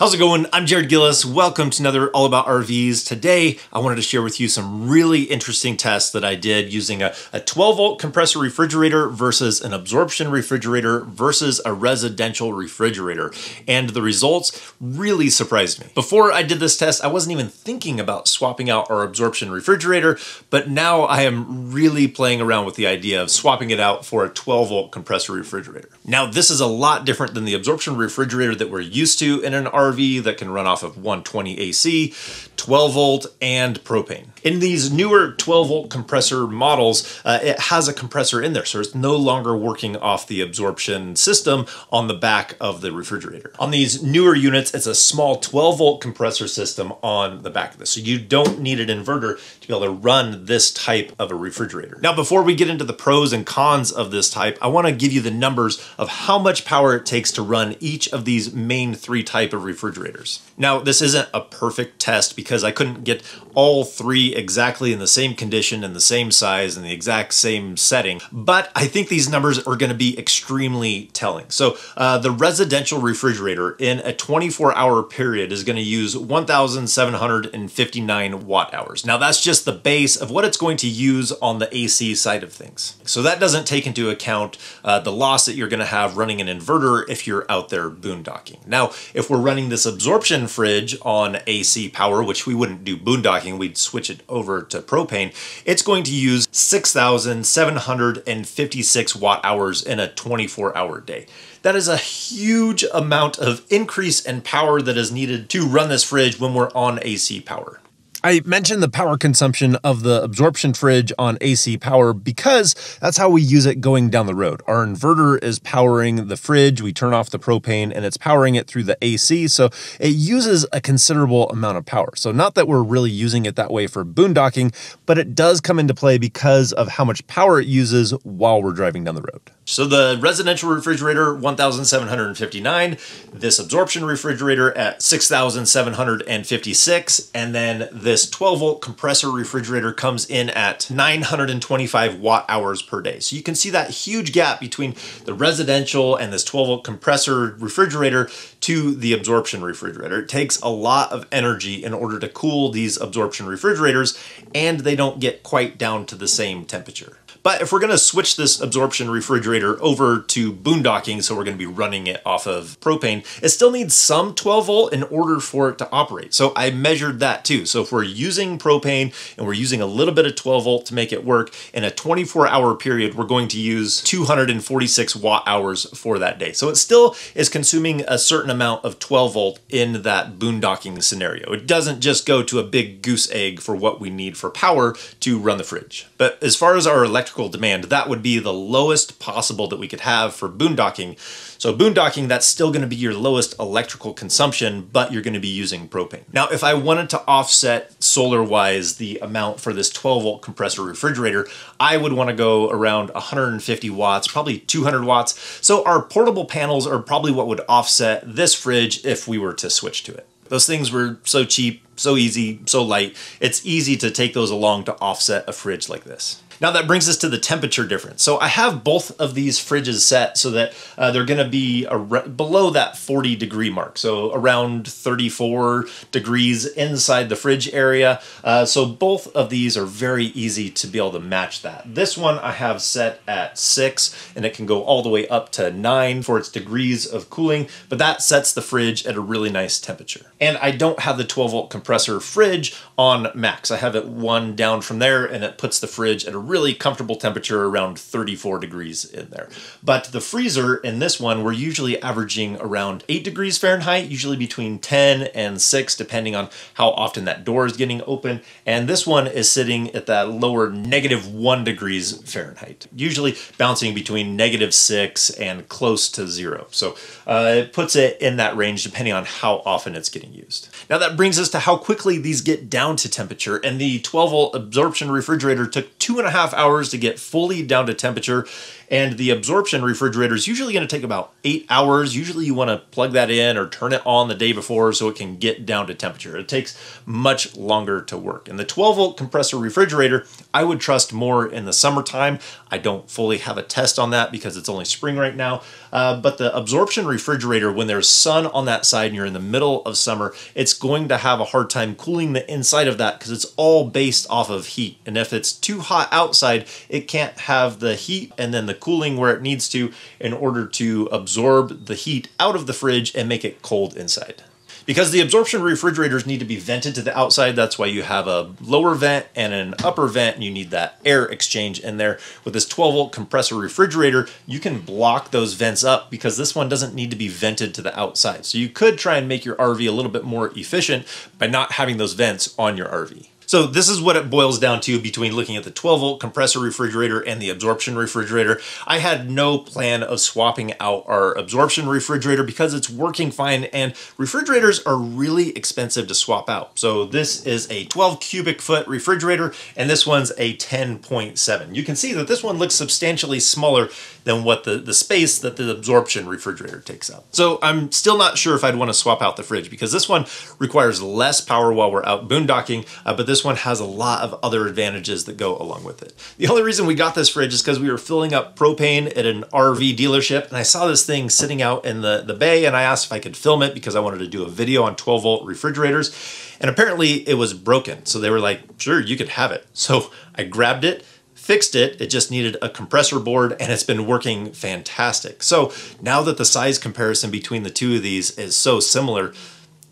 How's it going? I'm Jared Gillis. Welcome to another All About RVs. Today, I wanted to share with you some really interesting tests that I did using a, a 12 volt compressor refrigerator versus an absorption refrigerator versus a residential refrigerator. And the results really surprised me. Before I did this test, I wasn't even thinking about swapping out our absorption refrigerator, but now I am really playing around with the idea of swapping it out for a 12 volt compressor refrigerator. Now, this is a lot different than the absorption refrigerator that we're used to in an RV RV that can run off of 120 AC, 12 volt, and propane. In these newer 12 volt compressor models, uh, it has a compressor in there, so it's no longer working off the absorption system on the back of the refrigerator. On these newer units, it's a small 12 volt compressor system on the back of this, so you don't need an inverter to be able to run this type of a refrigerator. Now, before we get into the pros and cons of this type, I want to give you the numbers of how much power it takes to run each of these main three type of refrigerators refrigerators. Now, this isn't a perfect test because I couldn't get all three exactly in the same condition and the same size and the exact same setting, but I think these numbers are going to be extremely telling. So, uh, the residential refrigerator in a 24 hour period is going to use 1,759 watt hours. Now, that's just the base of what it's going to use on the AC side of things. So, that doesn't take into account uh, the loss that you're going to have running an inverter if you're out there boondocking. Now, if we're running this absorption fridge on AC power, which we wouldn't do boondocking, we'd switch it over to propane, it's going to use 6,756 watt hours in a 24 hour day. That is a huge amount of increase in power that is needed to run this fridge when we're on AC power. I mentioned the power consumption of the absorption fridge on AC power because that's how we use it going down the road. Our inverter is powering the fridge, we turn off the propane, and it's powering it through the AC, so it uses a considerable amount of power. So, not that we're really using it that way for boondocking, but it does come into play because of how much power it uses while we're driving down the road. So, the residential refrigerator, 1,759, this absorption refrigerator at 6,756, and then the this 12 volt compressor refrigerator comes in at 925 watt hours per day. So you can see that huge gap between the residential and this 12 volt compressor refrigerator to the absorption refrigerator. It takes a lot of energy in order to cool these absorption refrigerators and they don't get quite down to the same temperature. But if we're going to switch this absorption refrigerator over to boondocking, so we're going to be running it off of propane, it still needs some 12 volt in order for it to operate. So I measured that too. So if we're using propane and we're using a little bit of 12 volt to make it work, in a 24 hour period, we're going to use 246 watt hours for that day. So it still is consuming a certain amount of 12 volt in that boondocking scenario. It doesn't just go to a big goose egg for what we need for power to run the fridge. But as far as our electric electrical demand. That would be the lowest possible that we could have for boondocking. So boondocking, that's still going to be your lowest electrical consumption, but you're going to be using propane. Now, if I wanted to offset solar-wise the amount for this 12 volt compressor refrigerator, I would want to go around 150 watts, probably 200 watts. So our portable panels are probably what would offset this fridge if we were to switch to it. Those things were so cheap, so easy, so light. It's easy to take those along to offset a fridge like this. Now that brings us to the temperature difference. So I have both of these fridges set so that uh, they're going to be below that 40 degree mark. So around 34 degrees inside the fridge area. Uh, so both of these are very easy to be able to match that. This one I have set at six and it can go all the way up to nine for its degrees of cooling, but that sets the fridge at a really nice temperature. And I don't have the 12 volt compressor fridge on max. I have it one down from there and it puts the fridge at a really comfortable temperature around 34 degrees in there. But the freezer in this one, we're usually averaging around 8 degrees Fahrenheit, usually between 10 and 6, depending on how often that door is getting open. And this one is sitting at that lower negative 1 degrees Fahrenheit, usually bouncing between negative 6 and close to 0. So uh, it puts it in that range depending on how often it's getting used. Now that brings us to how quickly these get down to temperature. And the 12 volt absorption refrigerator took two and a half hours to get fully down to temperature And the absorption refrigerator is usually going to take about eight hours. Usually you want to plug that in or turn it on the day before so it can get down to temperature. It takes much longer to work. And the 12 volt compressor refrigerator, I would trust more in the summertime. I don't fully have a test on that because it's only spring right now. Uh, but the absorption refrigerator, when there's sun on that side and you're in the middle of summer, it's going to have a hard time cooling the inside of that because it's all based off of heat. And if it's too hot outside, it can't have the heat and then the cooling where it needs to in order to absorb the heat out of the fridge and make it cold inside. Because the absorption refrigerators need to be vented to the outside, that's why you have a lower vent and an upper vent, and you need that air exchange in there. With this 12 volt compressor refrigerator, you can block those vents up because this one doesn't need to be vented to the outside. So you could try and make your RV a little bit more efficient by not having those vents on your RV. So this is what it boils down to between looking at the 12 volt compressor refrigerator and the absorption refrigerator. I had no plan of swapping out our absorption refrigerator because it's working fine and refrigerators are really expensive to swap out. So this is a 12 cubic foot refrigerator and this one's a 10.7. You can see that this one looks substantially smaller than what the, the space that the absorption refrigerator takes up. So I'm still not sure if I'd want to swap out the fridge because this one requires less power while we're out boondocking, uh, but this one has a lot of other advantages that go along with it. The only reason we got this fridge is because we were filling up propane at an RV dealership and I saw this thing sitting out in the, the bay and I asked if I could film it because I wanted to do a video on 12 volt refrigerators. And apparently it was broken. So they were like, sure, you could have it. So I grabbed it fixed it. It just needed a compressor board and it's been working fantastic. So now that the size comparison between the two of these is so similar,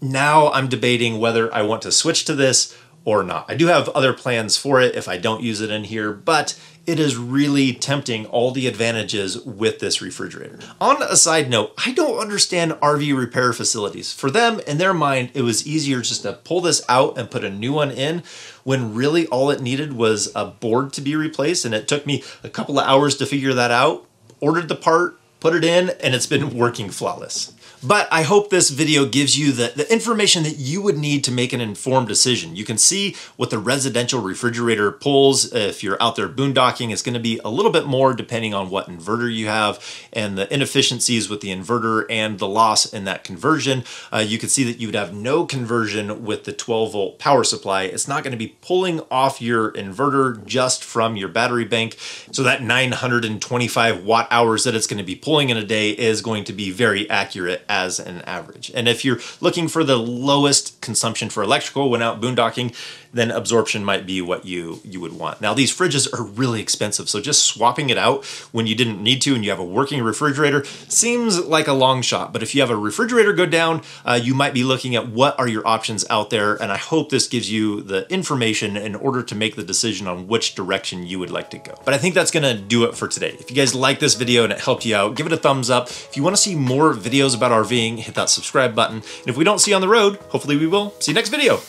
now I'm debating whether I want to switch to this or not. I do have other plans for it if I don't use it in here, but it is really tempting all the advantages with this refrigerator. On a side note, I don't understand RV repair facilities. For them, in their mind, it was easier just to pull this out and put a new one in when really all it needed was a board to be replaced. And it took me a couple of hours to figure that out, ordered the part, put it in, and it's been working flawless. But I hope this video gives you the, the information that you would need to make an informed decision. You can see what the residential refrigerator pulls if you're out there boondocking. It's gonna be a little bit more depending on what inverter you have and the inefficiencies with the inverter and the loss in that conversion. Uh, you can see that you would have no conversion with the 12 volt power supply. It's not gonna be pulling off your inverter just from your battery bank. So that 925 watt hours that it's gonna be pulling in a day is going to be very accurate as an average. And if you're looking for the lowest consumption for electrical when out boondocking, then absorption might be what you, you would want. Now these fridges are really expensive, so just swapping it out when you didn't need to and you have a working refrigerator seems like a long shot. But if you have a refrigerator go down, uh, you might be looking at what are your options out there. And I hope this gives you the information in order to make the decision on which direction you would like to go. But I think that's gonna do it for today. If you guys like this video and it helped you out, give it a thumbs up. If you wanna see more videos about RVing, hit that subscribe button. And if we don't see you on the road, hopefully we will see you next video.